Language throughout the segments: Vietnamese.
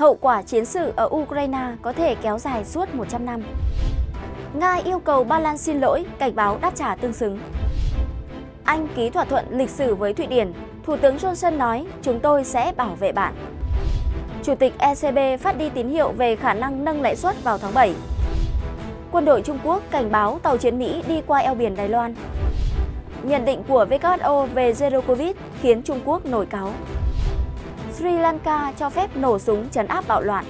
Hậu quả chiến sự ở Ukraine có thể kéo dài suốt 100 năm. Nga yêu cầu Ba Lan xin lỗi, cảnh báo đáp trả tương xứng. Anh ký thỏa thuận lịch sử với Thụy Điển, Thủ tướng Johnson nói chúng tôi sẽ bảo vệ bạn. Chủ tịch ECB phát đi tín hiệu về khả năng nâng lãi suất vào tháng 7. Quân đội Trung Quốc cảnh báo tàu chiến Mỹ đi qua eo biển Đài Loan. Nhận định của WHO về Zero Covid khiến Trung Quốc nổi cáo. Sri Lanka cho phép nổ súng trấn áp bạo loạn.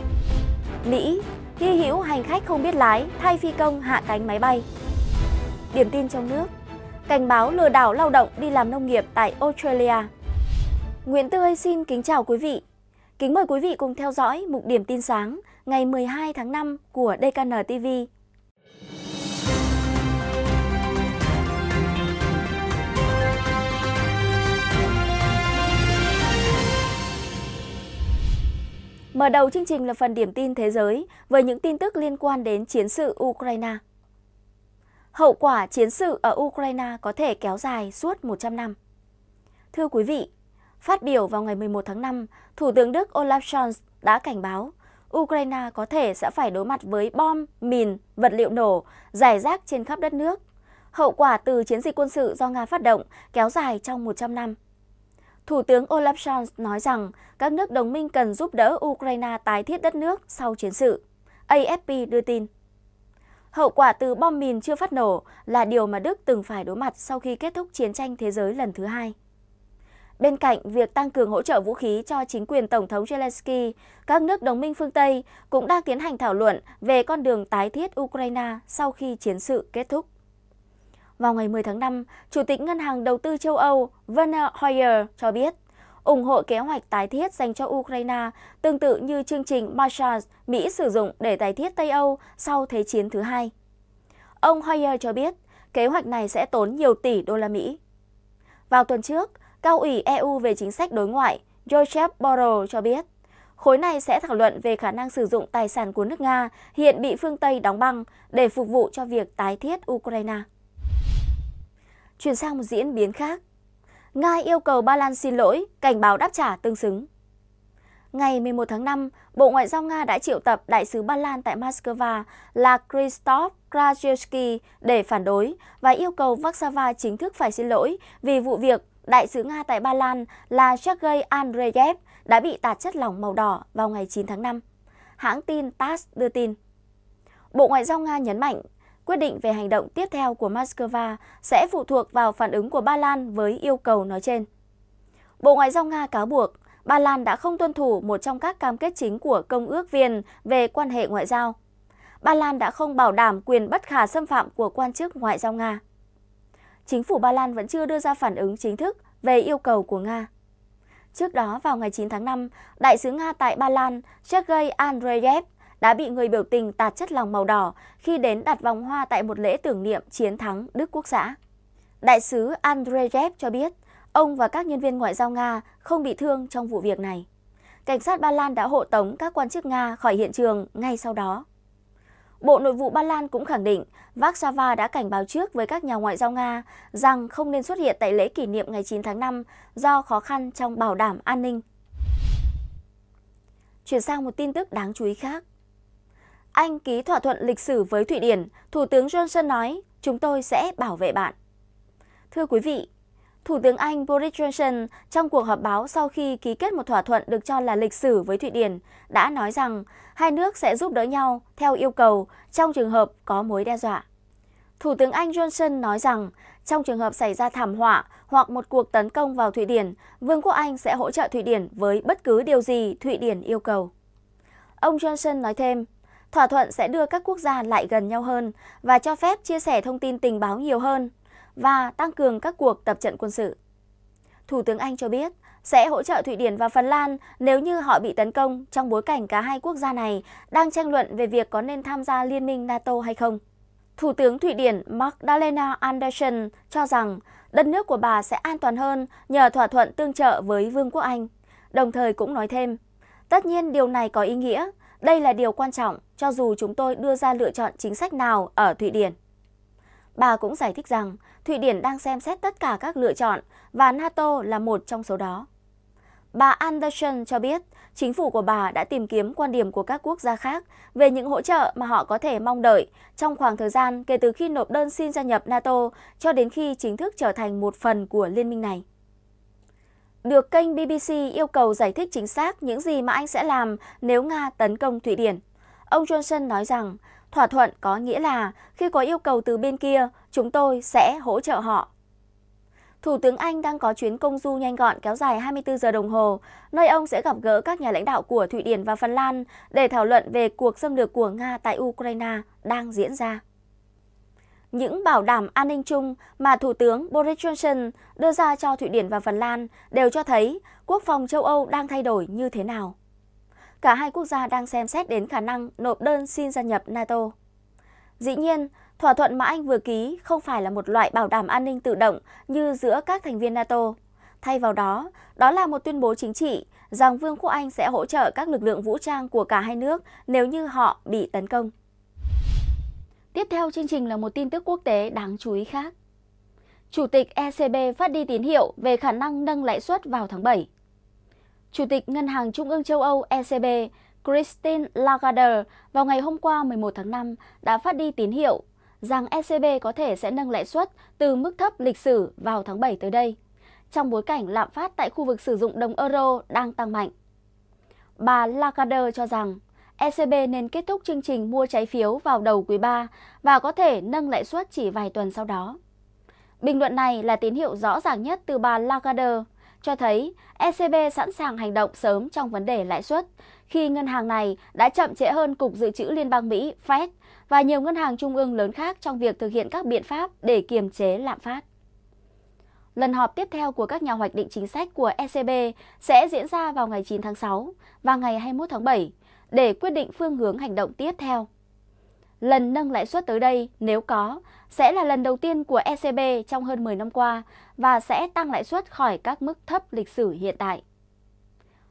Mỹ, hy hữu hành khách không biết lái thay phi công hạ cánh máy bay. Điểm tin trong nước, cảnh báo lừa đảo lao động đi làm nông nghiệp tại Australia. Nguyễn Tươi xin kính chào quý vị. Kính mời quý vị cùng theo dõi mục điểm tin sáng ngày 12 tháng 5 của DKN TV. Mở đầu chương trình là phần điểm tin thế giới với những tin tức liên quan đến chiến sự Ukraine. Hậu quả chiến sự ở Ukraine có thể kéo dài suốt 100 năm. Thưa quý vị, phát biểu vào ngày 11 tháng 5, Thủ tướng Đức Olaf Scholz đã cảnh báo Ukraine có thể sẽ phải đối mặt với bom, mìn, vật liệu nổ giải rác trên khắp đất nước. Hậu quả từ chiến dịch quân sự do Nga phát động kéo dài trong 100 năm. Thủ tướng Olaf Scholz nói rằng các nước đồng minh cần giúp đỡ Ukraine tái thiết đất nước sau chiến sự. AFP đưa tin. Hậu quả từ bom mìn chưa phát nổ là điều mà Đức từng phải đối mặt sau khi kết thúc chiến tranh thế giới lần thứ hai. Bên cạnh việc tăng cường hỗ trợ vũ khí cho chính quyền Tổng thống Zelensky, các nước đồng minh phương Tây cũng đang tiến hành thảo luận về con đường tái thiết Ukraine sau khi chiến sự kết thúc. Vào ngày 10 tháng 5, Chủ tịch Ngân hàng Đầu tư châu Âu Werner Hoyer cho biết, ủng hộ kế hoạch tái thiết dành cho Ukraine tương tự như chương trình Marshall Mỹ sử dụng để tái thiết Tây Âu sau Thế chiến thứ hai. Ông Hoyer cho biết, kế hoạch này sẽ tốn nhiều tỷ đô la Mỹ. Vào tuần trước, Cao ủy EU về chính sách đối ngoại Joseph Borrell cho biết, khối này sẽ thảo luận về khả năng sử dụng tài sản của nước Nga hiện bị phương Tây đóng băng để phục vụ cho việc tái thiết Ukraine. Chuyển sang một diễn biến khác. Nga yêu cầu Ba Lan xin lỗi, cảnh báo đáp trả tương xứng. Ngày 11 tháng 5, Bộ Ngoại giao Nga đã triệu tập đại sứ Ba Lan tại Moscow là Krzysztof Krajewski để phản đối và yêu cầu Warsaw chính thức phải xin lỗi vì vụ việc đại sứ Nga tại Ba Lan là Sergei Andreyev đã bị tạt chất lỏng màu đỏ vào ngày 9 tháng 5. Hãng tin TASS đưa tin. Bộ Ngoại giao Nga nhấn mạnh quyết định về hành động tiếp theo của Moscow sẽ phụ thuộc vào phản ứng của Ba Lan với yêu cầu nói trên. Bộ Ngoại giao Nga cáo buộc Ba Lan đã không tuân thủ một trong các cam kết chính của Công ước Viên về quan hệ ngoại giao. Ba Lan đã không bảo đảm quyền bất khả xâm phạm của quan chức ngoại giao Nga. Chính phủ Ba Lan vẫn chưa đưa ra phản ứng chính thức về yêu cầu của Nga. Trước đó, vào ngày 9 tháng 5, Đại sứ Nga tại Ba Lan Sergei Andreyev đã bị người biểu tình tạt chất lòng màu đỏ khi đến đặt vòng hoa tại một lễ tưởng niệm chiến thắng Đức Quốc xã. Đại sứ Andreyev cho biết, ông và các nhân viên ngoại giao Nga không bị thương trong vụ việc này. Cảnh sát Ba Lan đã hộ tống các quan chức Nga khỏi hiện trường ngay sau đó. Bộ Nội vụ Ba Lan cũng khẳng định Warsaw đã cảnh báo trước với các nhà ngoại giao Nga rằng không nên xuất hiện tại lễ kỷ niệm ngày 9 tháng 5 do khó khăn trong bảo đảm an ninh. Chuyển sang một tin tức đáng chú ý khác. Anh ký thỏa thuận lịch sử với Thụy Điển, Thủ tướng Johnson nói, chúng tôi sẽ bảo vệ bạn. Thưa quý vị, Thủ tướng Anh Boris Johnson trong cuộc họp báo sau khi ký kết một thỏa thuận được cho là lịch sử với Thụy Điển đã nói rằng hai nước sẽ giúp đỡ nhau theo yêu cầu trong trường hợp có mối đe dọa. Thủ tướng Anh Johnson nói rằng trong trường hợp xảy ra thảm họa hoặc một cuộc tấn công vào Thụy Điển, Vương quốc Anh sẽ hỗ trợ Thụy Điển với bất cứ điều gì Thụy Điển yêu cầu. Ông Johnson nói thêm, thỏa thuận sẽ đưa các quốc gia lại gần nhau hơn và cho phép chia sẻ thông tin tình báo nhiều hơn và tăng cường các cuộc tập trận quân sự. Thủ tướng Anh cho biết sẽ hỗ trợ Thụy Điển và Phần Lan nếu như họ bị tấn công trong bối cảnh cả hai quốc gia này đang tranh luận về việc có nên tham gia liên minh NATO hay không. Thủ tướng Thụy Điển Magdalena Andersson cho rằng đất nước của bà sẽ an toàn hơn nhờ thỏa thuận tương trợ với Vương quốc Anh. Đồng thời cũng nói thêm, tất nhiên điều này có ý nghĩa, đây là điều quan trọng, cho dù chúng tôi đưa ra lựa chọn chính sách nào ở Thụy Điển. Bà cũng giải thích rằng, Thụy Điển đang xem xét tất cả các lựa chọn và NATO là một trong số đó. Bà Anderson cho biết, chính phủ của bà đã tìm kiếm quan điểm của các quốc gia khác về những hỗ trợ mà họ có thể mong đợi trong khoảng thời gian kể từ khi nộp đơn xin gia nhập NATO cho đến khi chính thức trở thành một phần của liên minh này. Được kênh BBC yêu cầu giải thích chính xác những gì mà anh sẽ làm nếu Nga tấn công Thụy Điển. Ông Johnson nói rằng thỏa thuận có nghĩa là khi có yêu cầu từ bên kia, chúng tôi sẽ hỗ trợ họ. Thủ tướng Anh đang có chuyến công du nhanh gọn kéo dài 24 giờ đồng hồ, nơi ông sẽ gặp gỡ các nhà lãnh đạo của Thụy Điển và Phần Lan để thảo luận về cuộc xâm lược của Nga tại Ukraine đang diễn ra. Những bảo đảm an ninh chung mà Thủ tướng Boris Johnson đưa ra cho Thụy Điển và Phần Lan đều cho thấy quốc phòng châu Âu đang thay đổi như thế nào. Cả hai quốc gia đang xem xét đến khả năng nộp đơn xin gia nhập NATO. Dĩ nhiên, Thỏa thuận mà Anh vừa ký không phải là một loại bảo đảm an ninh tự động như giữa các thành viên NATO. Thay vào đó, đó là một tuyên bố chính trị rằng Vương quốc Anh sẽ hỗ trợ các lực lượng vũ trang của cả hai nước nếu như họ bị tấn công. Tiếp theo chương trình là một tin tức quốc tế đáng chú ý khác. Chủ tịch ECB phát đi tín hiệu về khả năng nâng lãi suất vào tháng 7. Chủ tịch Ngân hàng Trung ương châu Âu ECB Christine Lagarde vào ngày hôm qua 11 tháng 5 đã phát đi tín hiệu rằng ECB có thể sẽ nâng lãi suất từ mức thấp lịch sử vào tháng 7 tới đây, trong bối cảnh lạm phát tại khu vực sử dụng đồng euro đang tăng mạnh. Bà Lagarde cho rằng ECB nên kết thúc chương trình mua trái phiếu vào đầu quý 3 và có thể nâng lãi suất chỉ vài tuần sau đó. Bình luận này là tín hiệu rõ ràng nhất từ bà Lagarde, cho thấy ECB sẵn sàng hành động sớm trong vấn đề lãi suất khi ngân hàng này đã chậm trễ hơn Cục Dự trữ Liên bang Mỹ Fed và nhiều ngân hàng trung ương lớn khác trong việc thực hiện các biện pháp để kiềm chế lạm phát. Lần họp tiếp theo của các nhà hoạch định chính sách của ECB sẽ diễn ra vào ngày 9 tháng 6 và ngày 21 tháng 7 để quyết định phương hướng hành động tiếp theo. Lần nâng lãi suất tới đây, nếu có, sẽ là lần đầu tiên của ECB trong hơn 10 năm qua và sẽ tăng lãi suất khỏi các mức thấp lịch sử hiện tại.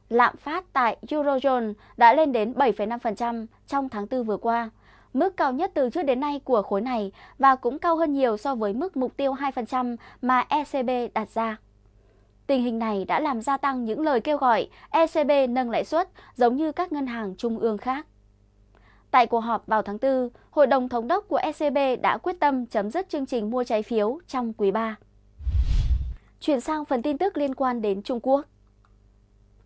Lạm phát tại Eurozone đã lên đến 7,5% trong tháng 4 vừa qua, mức cao nhất từ trước đến nay của khối này và cũng cao hơn nhiều so với mức mục tiêu 2% mà ECB đặt ra. Tình hình này đã làm gia tăng những lời kêu gọi ECB nâng lãi suất giống như các ngân hàng trung ương khác. Tại cuộc họp vào tháng 4, Hội đồng Thống đốc của ECB đã quyết tâm chấm dứt chương trình mua trái phiếu trong quý 3. Chuyển sang phần tin tức liên quan đến Trung Quốc.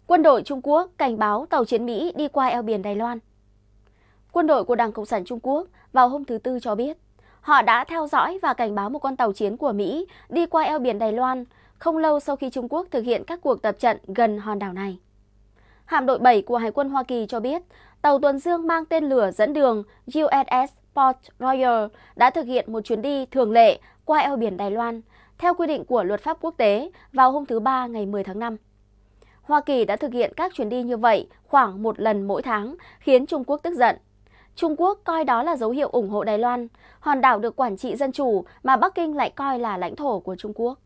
Quân đội Trung Quốc cảnh báo tàu chiến Mỹ đi qua eo biển Đài Loan. Quân đội của Đảng Cộng sản Trung Quốc vào hôm thứ Tư cho biết, họ đã theo dõi và cảnh báo một con tàu chiến của Mỹ đi qua eo biển Đài Loan không lâu sau khi Trung Quốc thực hiện các cuộc tập trận gần hòn đảo này. Hạm đội 7 của Hải quân Hoa Kỳ cho biết, tàu tuần dương mang tên lửa dẫn đường USS Port Royal đã thực hiện một chuyến đi thường lệ qua eo biển Đài Loan, theo quy định của luật pháp quốc tế vào hôm thứ Ba ngày 10 tháng 5. Hoa Kỳ đã thực hiện các chuyến đi như vậy khoảng một lần mỗi tháng, khiến Trung Quốc tức giận Trung Quốc coi đó là dấu hiệu ủng hộ Đài Loan, hòn đảo được quản trị dân chủ mà Bắc Kinh lại coi là lãnh thổ của Trung Quốc.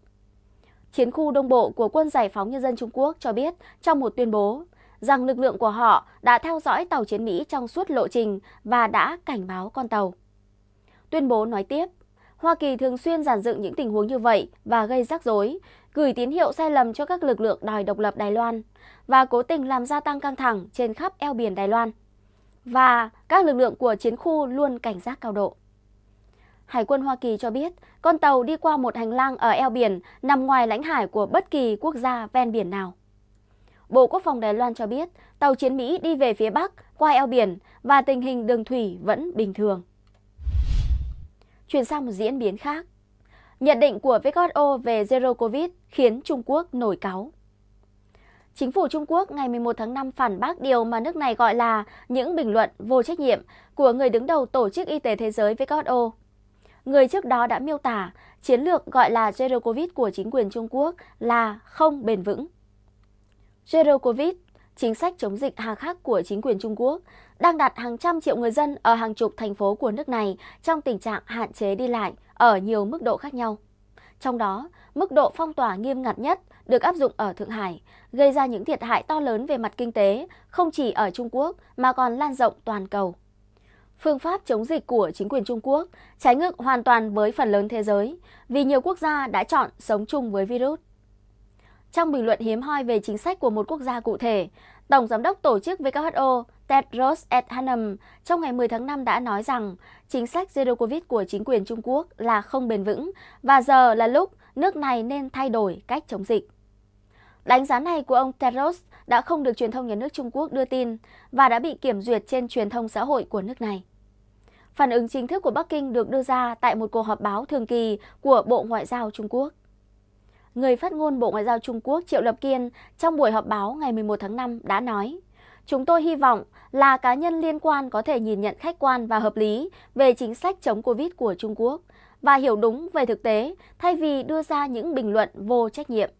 Chiến khu Đông Bộ của Quân Giải phóng Nhân dân Trung Quốc cho biết trong một tuyên bố rằng lực lượng của họ đã theo dõi tàu chiến Mỹ trong suốt lộ trình và đã cảnh báo con tàu. Tuyên bố nói tiếp, Hoa Kỳ thường xuyên giản dựng những tình huống như vậy và gây rắc rối, gửi tín hiệu sai lầm cho các lực lượng đòi độc lập Đài Loan và cố tình làm gia tăng căng thẳng trên khắp eo biển Đài Loan và các lực lượng của chiến khu luôn cảnh giác cao độ. Hải quân Hoa Kỳ cho biết, con tàu đi qua một hành lang ở eo biển, nằm ngoài lãnh hải của bất kỳ quốc gia ven biển nào. Bộ Quốc phòng Đài Loan cho biết, tàu chiến Mỹ đi về phía Bắc qua eo biển và tình hình đường thủy vẫn bình thường. Chuyển sang một diễn biến khác. Nhận định của WHO về Zero Covid khiến Trung Quốc nổi cáu. Chính phủ Trung Quốc ngày 11 tháng 5 phản bác điều mà nước này gọi là những bình luận vô trách nhiệm của người đứng đầu Tổ chức Y tế Thế giới WHO. Người trước đó đã miêu tả chiến lược gọi là Zero Covid của chính quyền Trung Quốc là không bền vững. Zero Covid, chính sách chống dịch hà khắc của chính quyền Trung Quốc, đang đặt hàng trăm triệu người dân ở hàng chục thành phố của nước này trong tình trạng hạn chế đi lại ở nhiều mức độ khác nhau. Trong đó, mức độ phong tỏa nghiêm ngặt nhất được áp dụng ở Thượng Hải, gây ra những thiệt hại to lớn về mặt kinh tế, không chỉ ở Trung Quốc mà còn lan rộng toàn cầu. Phương pháp chống dịch của chính quyền Trung Quốc trái ngược hoàn toàn với phần lớn thế giới, vì nhiều quốc gia đã chọn sống chung với virus. Trong bình luận hiếm hoi về chính sách của một quốc gia cụ thể, Tổng Giám đốc Tổ chức WHO Tedros Adhanom trong ngày 10 tháng 5 đã nói rằng chính sách Zero Covid của chính quyền Trung Quốc là không bền vững và giờ là lúc nước này nên thay đổi cách chống dịch. Đánh giá này của ông Tedros đã không được truyền thông nhà nước Trung Quốc đưa tin và đã bị kiểm duyệt trên truyền thông xã hội của nước này. Phản ứng chính thức của Bắc Kinh được đưa ra tại một cuộc họp báo thường kỳ của Bộ Ngoại giao Trung Quốc. Người phát ngôn Bộ Ngoại giao Trung Quốc Triệu Lập Kiên trong buổi họp báo ngày 11 tháng 5 đã nói Chúng tôi hy vọng là cá nhân liên quan có thể nhìn nhận khách quan và hợp lý về chính sách chống Covid của Trung Quốc và hiểu đúng về thực tế thay vì đưa ra những bình luận vô trách nhiệm.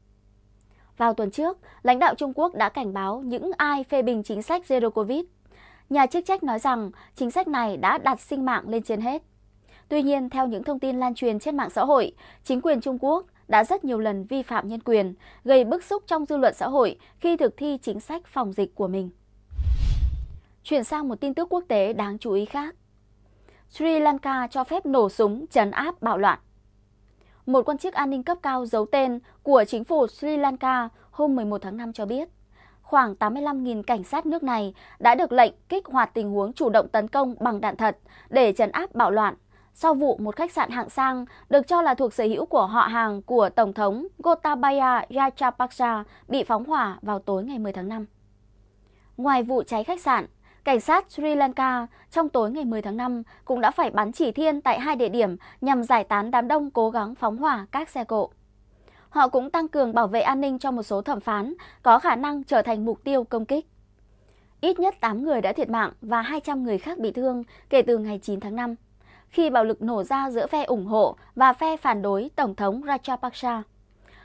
Vào tuần trước, lãnh đạo Trung Quốc đã cảnh báo những ai phê bình chính sách Zero Covid. Nhà chức trách nói rằng chính sách này đã đặt sinh mạng lên trên hết. Tuy nhiên, theo những thông tin lan truyền trên mạng xã hội, chính quyền Trung Quốc đã rất nhiều lần vi phạm nhân quyền, gây bức xúc trong dư luận xã hội khi thực thi chính sách phòng dịch của mình. Chuyển sang một tin tức quốc tế đáng chú ý khác. Sri Lanka cho phép nổ súng trấn áp bạo loạn. Một quan chức an ninh cấp cao giấu tên của chính phủ Sri Lanka hôm 11 tháng 5 cho biết, khoảng 85.000 cảnh sát nước này đã được lệnh kích hoạt tình huống chủ động tấn công bằng đạn thật để trấn áp bạo loạn sau vụ một khách sạn hạng sang được cho là thuộc sở hữu của họ hàng của Tổng thống Gotabaya Rajapaksa bị phóng hỏa vào tối ngày 10 tháng 5. Ngoài vụ cháy khách sạn, cảnh sát Sri Lanka trong tối ngày 10 tháng 5 cũng đã phải bắn chỉ thiên tại hai địa điểm nhằm giải tán đám đông cố gắng phóng hỏa các xe cộ. Họ cũng tăng cường bảo vệ an ninh cho một số thẩm phán có khả năng trở thành mục tiêu công kích. Ít nhất 8 người đã thiệt mạng và 200 người khác bị thương kể từ ngày 9 tháng 5 khi bạo lực nổ ra giữa phe ủng hộ và phe phản đối Tổng thống Rajapaksa.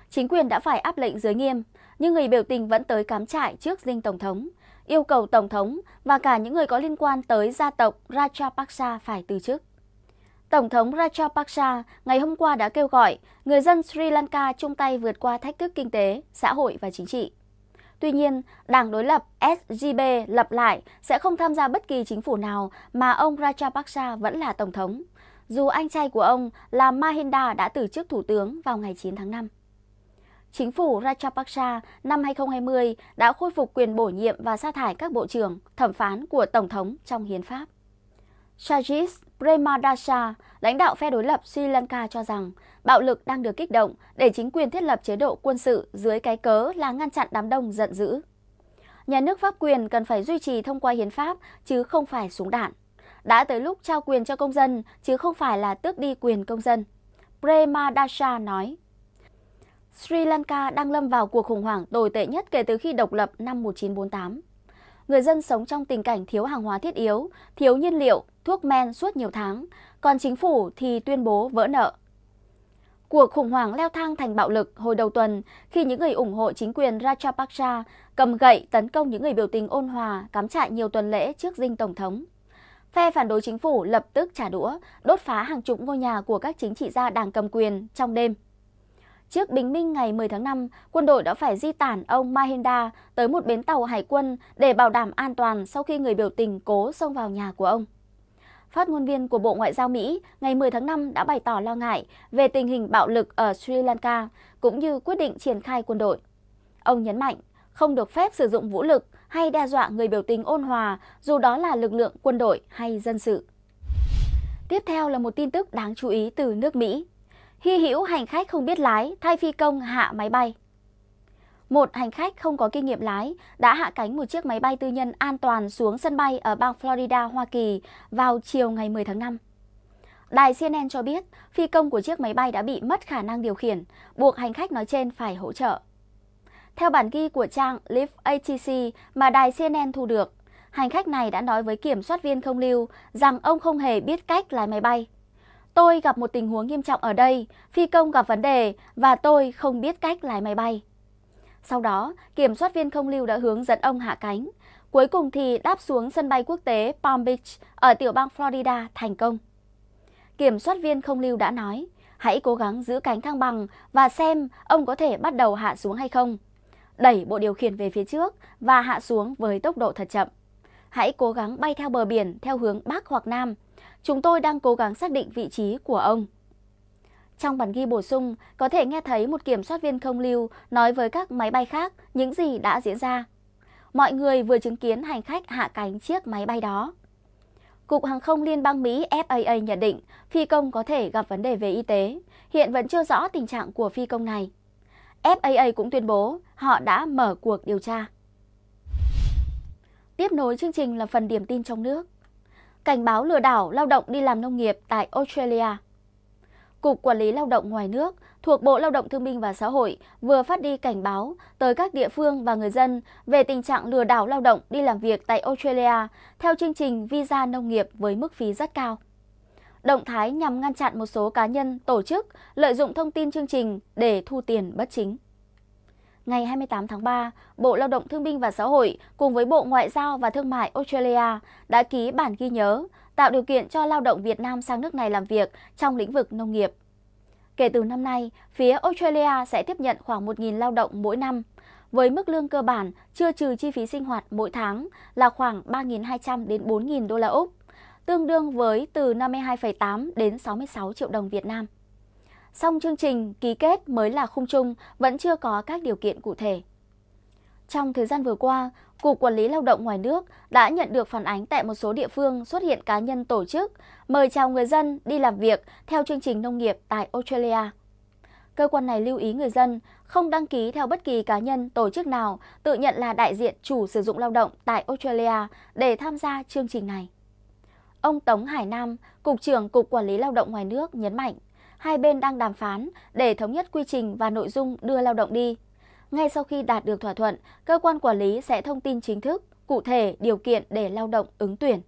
Chính quyền đã phải áp lệnh giới nghiêm, nhưng người biểu tình vẫn tới cắm trại trước dinh Tổng thống, yêu cầu Tổng thống và cả những người có liên quan tới gia tộc Rajapaksa phải từ chức. Tổng thống Rajapaksa ngày hôm qua đã kêu gọi người dân Sri Lanka chung tay vượt qua thách thức kinh tế, xã hội và chính trị. Tuy nhiên, đảng đối lập SGB lập lại sẽ không tham gia bất kỳ chính phủ nào mà ông Rajapaksa vẫn là tổng thống, dù anh trai của ông là Mahinda đã từ chức thủ tướng vào ngày 9 tháng 5. Chính phủ Rajapaksa năm 2020 đã khôi phục quyền bổ nhiệm và sa thải các bộ trưởng, thẩm phán của Tổng thống trong hiến pháp. Sajid Premadasa, lãnh đạo phe đối lập Sri Lanka cho rằng bạo lực đang được kích động để chính quyền thiết lập chế độ quân sự dưới cái cớ là ngăn chặn đám đông giận dữ. Nhà nước pháp quyền cần phải duy trì thông qua hiến pháp chứ không phải súng đạn. Đã tới lúc trao quyền cho công dân chứ không phải là tước đi quyền công dân. Premadasa nói. Sri Lanka đang lâm vào cuộc khủng hoảng tồi tệ nhất kể từ khi độc lập năm 1948 người dân sống trong tình cảnh thiếu hàng hóa thiết yếu, thiếu nhiên liệu, thuốc men suốt nhiều tháng, còn chính phủ thì tuyên bố vỡ nợ. Cuộc khủng hoảng leo thang thành bạo lực hồi đầu tuần khi những người ủng hộ chính quyền Rajapaksa cầm gậy tấn công những người biểu tình ôn hòa cắm trại nhiều tuần lễ trước dinh Tổng thống. Phe phản đối chính phủ lập tức trả đũa, đốt phá hàng chục ngôi nhà của các chính trị gia đảng cầm quyền trong đêm. Trước bình minh ngày 10 tháng 5, quân đội đã phải di tản ông Mahinda tới một bến tàu hải quân để bảo đảm an toàn sau khi người biểu tình cố xông vào nhà của ông. Phát ngôn viên của Bộ Ngoại giao Mỹ ngày 10 tháng 5 đã bày tỏ lo ngại về tình hình bạo lực ở Sri Lanka cũng như quyết định triển khai quân đội. Ông nhấn mạnh không được phép sử dụng vũ lực hay đe dọa người biểu tình ôn hòa dù đó là lực lượng quân đội hay dân sự. Tiếp theo là một tin tức đáng chú ý từ nước Mỹ hy hữu hành khách không biết lái thay phi công hạ máy bay. Một hành khách không có kinh nghiệm lái đã hạ cánh một chiếc máy bay tư nhân an toàn xuống sân bay ở bang Florida, Hoa Kỳ vào chiều ngày 10 tháng 5. Đài CNN cho biết phi công của chiếc máy bay đã bị mất khả năng điều khiển, buộc hành khách nói trên phải hỗ trợ. Theo bản ghi của trang Live ATC mà đài CNN thu được, hành khách này đã nói với kiểm soát viên không lưu rằng ông không hề biết cách lái máy bay. Tôi gặp một tình huống nghiêm trọng ở đây, phi công gặp vấn đề và tôi không biết cách lái máy bay. Sau đó, kiểm soát viên không lưu đã hướng dẫn ông hạ cánh. Cuối cùng thì đáp xuống sân bay quốc tế Palm Beach ở tiểu bang Florida thành công. Kiểm soát viên không lưu đã nói, hãy cố gắng giữ cánh thăng bằng và xem ông có thể bắt đầu hạ xuống hay không. Đẩy bộ điều khiển về phía trước và hạ xuống với tốc độ thật chậm. Hãy cố gắng bay theo bờ biển theo hướng Bắc hoặc Nam Chúng tôi đang cố gắng xác định vị trí của ông. Trong bản ghi bổ sung, có thể nghe thấy một kiểm soát viên không lưu nói với các máy bay khác những gì đã diễn ra. Mọi người vừa chứng kiến hành khách hạ cánh chiếc máy bay đó. Cục Hàng không Liên bang Mỹ FAA nhận định phi công có thể gặp vấn đề về y tế. Hiện vẫn chưa rõ tình trạng của phi công này. FAA cũng tuyên bố họ đã mở cuộc điều tra. Tiếp nối chương trình là phần điểm tin trong nước. Cảnh báo lừa đảo lao động đi làm nông nghiệp tại Australia. Cục Quản lý Lao động ngoài nước thuộc Bộ Lao động Thương binh và Xã hội vừa phát đi cảnh báo tới các địa phương và người dân về tình trạng lừa đảo lao động đi làm việc tại Australia theo chương trình visa nông nghiệp với mức phí rất cao. Động thái nhằm ngăn chặn một số cá nhân, tổ chức lợi dụng thông tin chương trình để thu tiền bất chính. Ngày 28 tháng 3, Bộ Lao động Thương binh và Xã hội cùng với Bộ Ngoại giao và Thương mại Australia đã ký bản ghi nhớ tạo điều kiện cho lao động Việt Nam sang nước này làm việc trong lĩnh vực nông nghiệp. Kể từ năm nay, phía Australia sẽ tiếp nhận khoảng 1.000 lao động mỗi năm, với mức lương cơ bản chưa trừ chi phí sinh hoạt mỗi tháng là khoảng 3.200 đến 4.000 đô la Úc, tương đương với từ 52,8 đến 66 triệu đồng Việt Nam. Song chương trình ký kết mới là khung chung, vẫn chưa có các điều kiện cụ thể. Trong thời gian vừa qua, Cục Quản lý Lao động ngoài nước đã nhận được phản ánh tại một số địa phương xuất hiện cá nhân tổ chức mời chào người dân đi làm việc theo chương trình nông nghiệp tại Australia. Cơ quan này lưu ý người dân không đăng ký theo bất kỳ cá nhân tổ chức nào tự nhận là đại diện chủ sử dụng lao động tại Australia để tham gia chương trình này. Ông Tống Hải Nam, Cục trưởng Cục Quản lý Lao động ngoài nước nhấn mạnh, hai bên đang đàm phán để thống nhất quy trình và nội dung đưa lao động đi. Ngay sau khi đạt được thỏa thuận, cơ quan quản lý sẽ thông tin chính thức, cụ thể điều kiện để lao động ứng tuyển.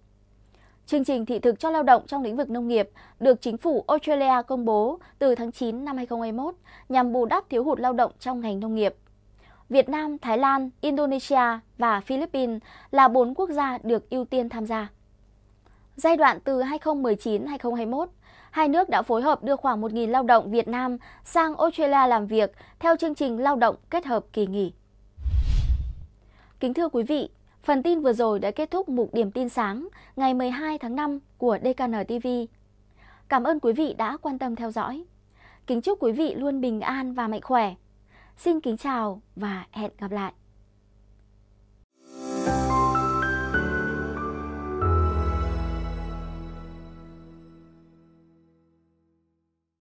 Chương trình thị thực cho lao động trong lĩnh vực nông nghiệp được chính phủ Australia công bố từ tháng 9 năm 2021 nhằm bù đắp thiếu hụt lao động trong ngành nông nghiệp. Việt Nam, Thái Lan, Indonesia và Philippines là bốn quốc gia được ưu tiên tham gia. Giai đoạn từ 2019-2021, hai nước đã phối hợp đưa khoảng 1.000 lao động Việt Nam sang Australia làm việc theo chương trình lao động kết hợp kỳ nghỉ. Kính thưa quý vị, phần tin vừa rồi đã kết thúc mục điểm tin sáng ngày 12 tháng 5 của DKN TV. Cảm ơn quý vị đã quan tâm theo dõi. Kính chúc quý vị luôn bình an và mạnh khỏe. Xin kính chào và hẹn gặp lại.